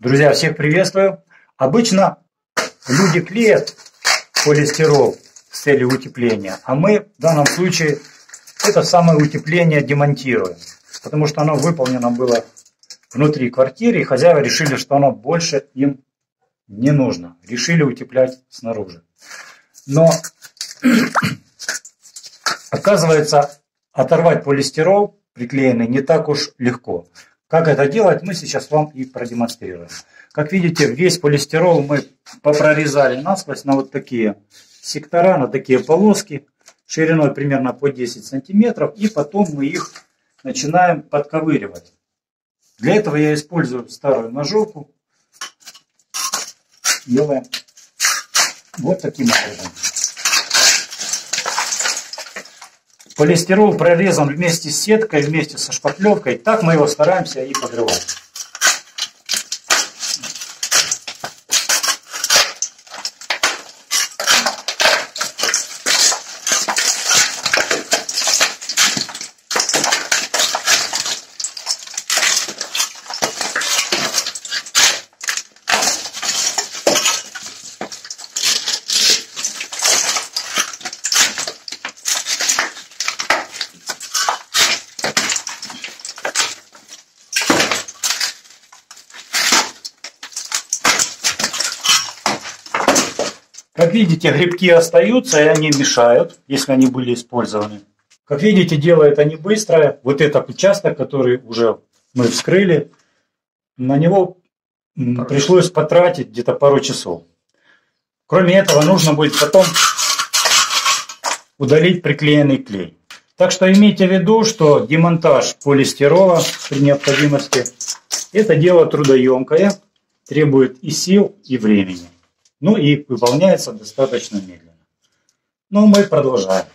Друзья, всех приветствую. Обычно люди клеят полистирол с целью утепления, а мы в данном случае это самое утепление демонтируем, потому что оно выполнено было внутри квартиры, и хозяева решили, что оно больше им не нужно. Решили утеплять снаружи. Но оказывается, оторвать полистирол приклеенный не так уж легко. Как это делать, мы сейчас вам и продемонстрируем. Как видите, весь полистирол мы попрорезали насквозь на вот такие сектора, на такие полоски, шириной примерно по 10 сантиметров, и потом мы их начинаем подковыривать. Для этого я использую старую ножовку. Делаем вот таким образом. Полистирол прорезан вместе с сеткой, вместе со шпатлевкой. Так мы его стараемся и подрывать. Как видите, грибки остаются и они мешают, если они были использованы. Как видите, делают они быстро. Вот этот участок, который уже мы вскрыли, на него пришлось потратить где-то пару часов. Кроме этого, нужно будет потом удалить приклеенный клей. Так что имейте в виду, что демонтаж полистирола при необходимости – это дело трудоемкое, требует и сил, и времени. Ну и выполняется достаточно медленно. Но мы продолжаем.